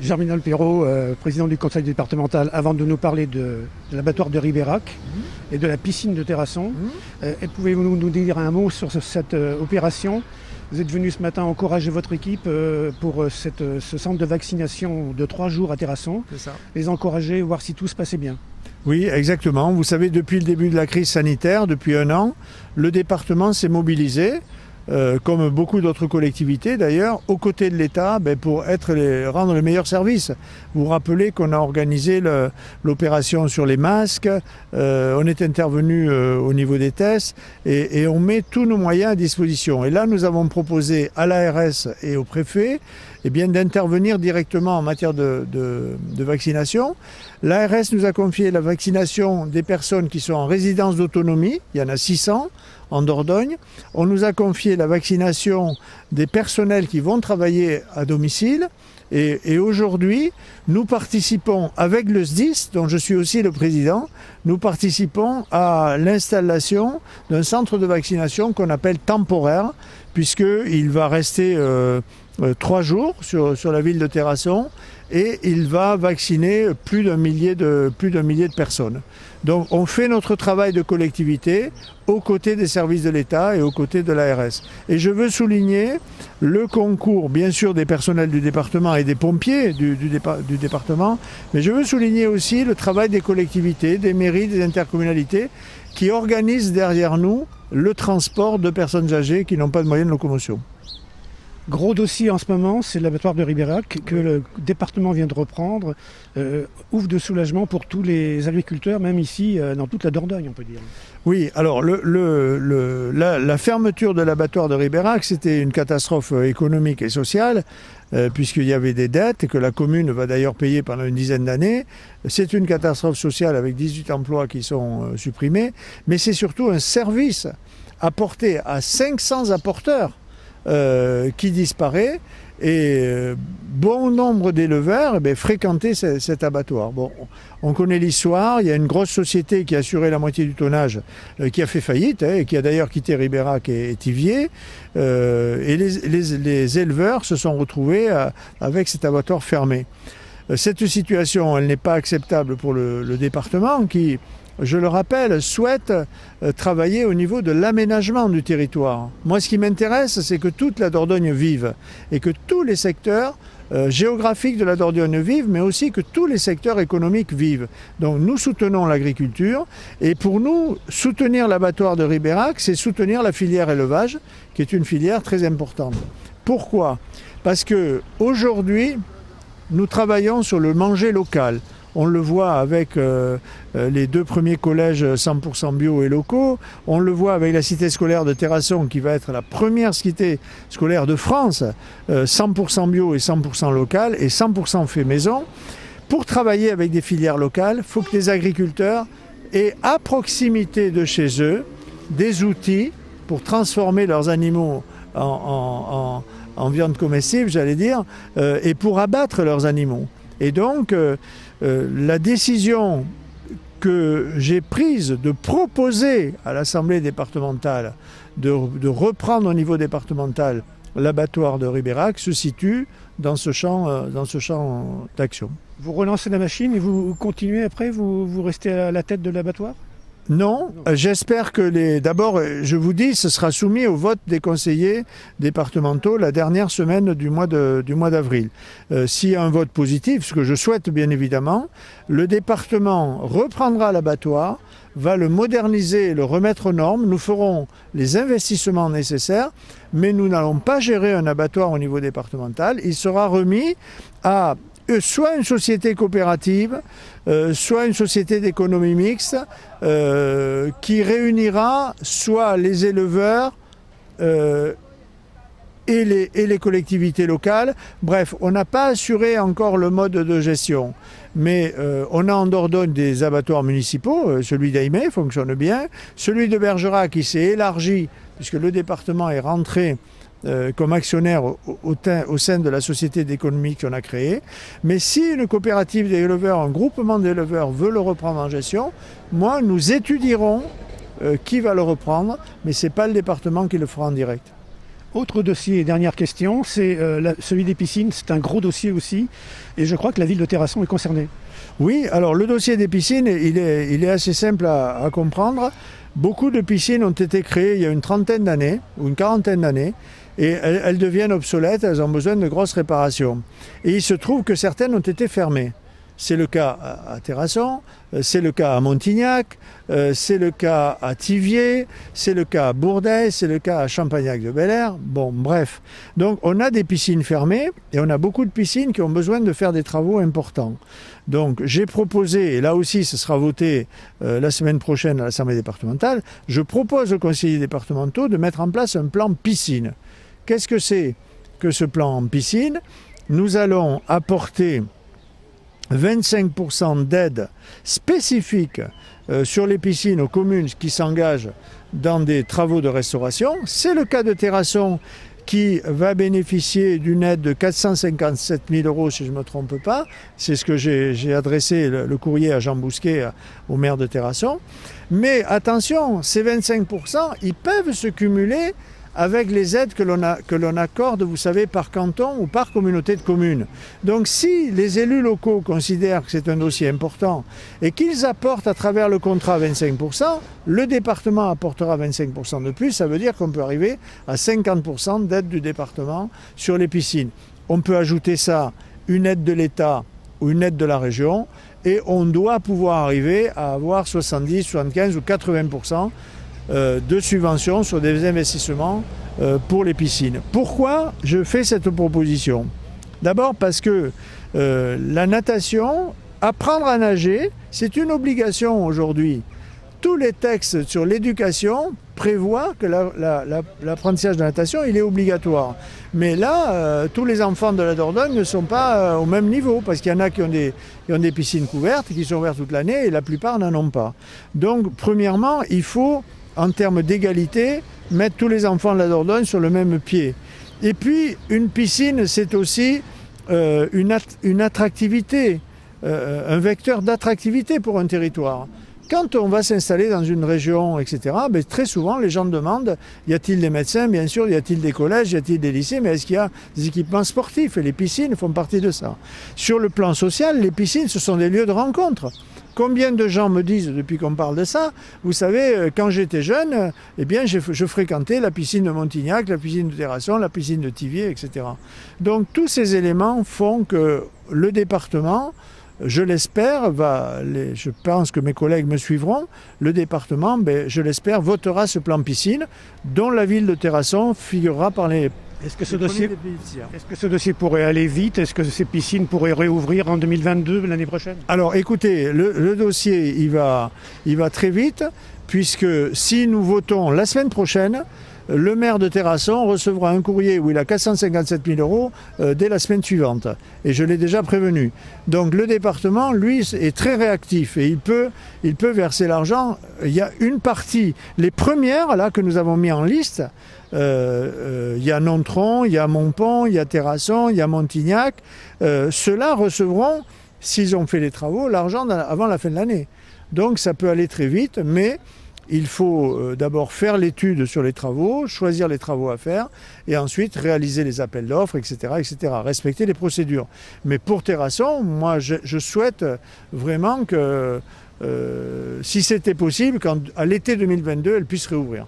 Germinal Perrault, euh, président du conseil départemental, avant de nous parler de, de l'abattoir de Ribérac et de la piscine de Terrasson, euh, pouvez-vous nous, nous dire un mot sur ce- cette euh, opération? Vous êtes venu ce matin encourager votre équipe pour cette, ce centre de vaccination de trois jours à Terrasson, ça. les encourager, voir si tout se passait bien. Oui, exactement. Vous savez, depuis le début de la crise sanitaire, depuis un an, le département s'est mobilisé, euh, comme beaucoup d'autres collectivités d'ailleurs, aux côtés de l'État ben, pour être les- rendre le meilleur service. Vous vous rappelez qu'on a organisé l'opération sur les masques, euh, on est intervenu euh, au niveau des tests et, on met tous nos moyens à disposition. Et là, nous avons proposé à l'ARS et au préfet eh d'intervenir directement en matière de vaccination. L'ARS nous a confié la vaccination des personnes qui sont en résidence d'autonomie, il y en a 600 en Dordogne. On nous a confié la vaccination des personnels qui vont travailler à domicile. Et, aujourd'hui, nous participons avec le SDIS, dont je suis aussi le président, nous participons à l'installation d'un centre de vaccination qu'on appelle temporaire, puisqu'il va rester euh, euh, trois jours sur, sur la ville de Terrasson et il va vacciner plus d'un millier de, millier de personnes. Donc on fait notre travail de collectivité aux côtés des services de l'État et aux côtés de l'ARS. Et je veux souligner le concours, bien sûr, des personnels du département et des pompiers du, du département, mais je veux souligner aussi le travail des collectivités, des mairies, des intercommunalités qui organisent derrière nous le transport de personnes âgées qui n'ont pas de moyens de locomotion. Gros dossier en ce moment, c'est l'abattoir de Ribérac que le département vient de reprendre. Euh, ouf de soulagement pour tous les agriculteurs, même ici euh, dans toute la Dordogne, on peut dire. Oui, alors le, le- le- la, la fermeture de l'abattoir de Ribérac, c'était une catastrophe euh, économique et sociale, euh, puisqu'il y avait des dettes et que la commune va d'ailleurs payer pendant une dizaine d'années. C'est une catastrophe sociale avec 18 emplois qui sont supprimés, mais c'est surtout un service apporté à 500 apporteurs euh, qui disparaît et euh, bon nombre d'éleveurs eh bien, fréquentaient ce- cet abattoir. Bon, on connaît l'histoire, il y a une grosse société qui a assuré la moitié du tonnage euh, qui a fait faillite hein, et qui a d'ailleurs quitté Ribérac et, et Tivier. Et les, éleveurs se sont retrouvés avec cet abattoir fermé. Cette situation, elle n'est pas acceptable pour le département qui, je le rappelle, souhaite euh, travailler au niveau de l'aménagement du territoire. Moi, ce qui m'intéresse, c'est que toute la Dordogne vive et que tous les secteurs euh, géographiques de la Dordogne vivent, mais aussi que tous les secteurs économiques vivent. Donc nous soutenons l'agriculture et pour nous, soutenir l'abattoir de Ribérac, c'est soutenir la filière élevage, qui est une filière très importante. Pourquoi? Parce que aujourd'hui, nous travaillons sur le manger local. On le voit avec euh, euh, les deux premiers collèges 100% bio et locaux. On le voit avec la cité scolaire de Terrasson qui va être la première cité scolaire de France, euh, 100% bio et 100% local et 100% fait maison. Pour travailler avec des filières locales, il faut que les agriculteurs aient à proximité de chez eux des outils pour transformer leurs animaux en, viande comestible, j'allais dire, euh, et pour abattre leurs animaux. Et donc, euh, euh, la décision que j'ai prise de proposer à l'Assemblée départementale de, reprendre au niveau départemental l'abattoir de Ribérac se situe dans ce champ, euh, d'action. Vous relancez la machine et vous continuez après, vous restez à la tête de l'abattoir? Non, j'espère que les. D'abord, je vous dis, ce sera soumis au vote des conseillers départementaux la dernière semaine du mois d'avril. Euh, S'il y a un vote positif, ce que je souhaite bien évidemment, le département reprendra l'abattoir, va le moderniser le remettre aux normes. Nous ferons les investissements nécessaires, mais nous n'allons pas gérer un abattoir au niveau départemental. Il sera remis à soit une société coopérative, euh, soit une société d'économie mixte, euh, qui réunira soit les éleveurs euh, et, les, et les collectivités locales. Bref, on n'a pas assuré encore le mode de gestion. Mais euh, on a en Dordogne des abattoirs municipaux, euh, celui d'Aimé fonctionne bien, celui de Bergerac qui s'est élargi, puisque le département est rentré euh, comme actionnaire au, sein de la société d'économie qu'on a créée. Mais si une coopérative d'éleveurs, un groupement d'éleveurs veut le reprendre en gestion, moi, nous étudierons euh, qui va le reprendre, mais ce n'est pas le département qui le fera en direct. Autre dossier, dernière question, c'est euh, celui des piscines. C'est un gros dossier aussi. Et je crois que la ville de Terrasson est concernée. Oui, alors le dossier des piscines, il est, il est assez simple à, comprendre. Beaucoup de piscines ont été créées il y a une trentaine d'années ou une quarantaine d'années et elles, deviennent obsolètes, elles ont besoin de grosses réparations. Et il se trouve que certaines ont été fermées. C'est le cas à Terrasson, euh, c'est le cas à Montignac, euh, c'est le cas à Tivier, c'est le cas à Bourdeil, c'est le cas à Champagnac de Bel Bon, bref. Donc on a des piscines fermées et on a beaucoup de piscines qui ont besoin de faire des travaux importants. Donc j'ai proposé, et là aussi ce sera voté euh, la semaine prochaine à l'Assemblée départementale, je propose aux conseillers départementaux de mettre en place un plan piscine. Qu'est-ce que c'est que ce plan piscine? Nous allons apporter 25% d'aide spécifique euh, sur les piscines aux communes qui s'engagent dans des travaux de restauration. C'est le cas de Terrasson qui va bénéficier d'une aide de 457 000 euros, si je ne me trompe pas. C'est ce que j'ai adressé le, courrier à Jean Bousquet, au maire de Terrasson. Mais attention, ces 25%, ils peuvent se cumuler avec les aides que l'on accorde, vous savez, par canton ou par communauté de communes. Donc si les élus locaux considèrent que c'est un dossier important et qu'ils apportent à travers le contrat 25%, le département apportera 25% de plus, ça veut dire qu'on peut arriver à 50% d'aide du département sur les piscines. On peut ajouter ça une aide de l'État ou une aide de la région et on doit pouvoir arriver à avoir 70, 75 ou 80% euh, de subventions sur des investissements euh, pour les piscines. Pourquoi je fais cette proposition? D'abord parce que euh, la natation, apprendre à nager, c'est une obligation aujourd'hui. Tous les textes sur l'éducation prévoient que l'apprentissage de la natation, il est obligatoire. Mais là, tous les enfants de la Dordogne ne sont pas au même niveau, parce qu'il y en a qui ont des piscines couvertes, qui sont ouvertes toute l'année, et la plupart n'en ont pas. Donc, premièrement, il faut en termes d'égalité, mettre tous les enfants de la Dordogne sur le même pied. Et puis, une piscine, c'est aussi euh, une, attractivité, euh, un vecteur d'attractivité pour un territoire. Quand on va s'installer dans une région, etc., ben, très souvent les gens demandent y a-t-il des médecins? Bien sûr, y a-t-il des collèges? Y a-t-il des lycées? Mais est-ce qu'il y a des équipements sportifs? Et les piscines font partie de ça. Sur le plan social, les piscines, ce sont des lieux de rencontre. Combien de gens me disent, depuis qu'on parle de ça, vous savez, euh, quand j'étais jeune, eh bien, je, fréquentais la piscine de Montignac, la piscine de Terrasson, la piscine de Tivier, etc. Donc tous ces éléments font que le département, je l'espère, va, je pense que mes collègues me suivront, le département, ben, je l'espère, votera ce plan piscine, dont la ville de Terrasson figurera par les est-ce que, ce dossier, est que ce dossier pourrait aller vite? Est-ce que ces piscines pourraient réouvrir en 2022, l'année prochaine? Alors écoutez, le, dossier, il va, il va très vite, puisque si nous votons la semaine prochaine, le maire de Terrasson recevra un courrier où il a 457 000 euros euh, dès la semaine suivante. Et je l'ai déjà prévenu. Donc le département, lui, est très réactif et il peut, il peut verser l'argent. Il y a une partie, les premières là que nous avons mis en liste, euh, euh, il y a Nontron, il y a Montpont, il y a Terrasson, il y a Montignac. Ceux-là recevront, s'ils ont fait les travaux, l'argent avant la fin de l'année. Donc ça peut aller très vite, mais il faut d'abord faire l'étude sur les travaux, choisir les travaux à faire, et ensuite réaliser les appels d'offres, etc., etc., respecter les procédures. Mais pour Terrasson, moi, je, souhaite vraiment que, si c'était possible, qu'à l'été 2022, elle puisse réouvrir.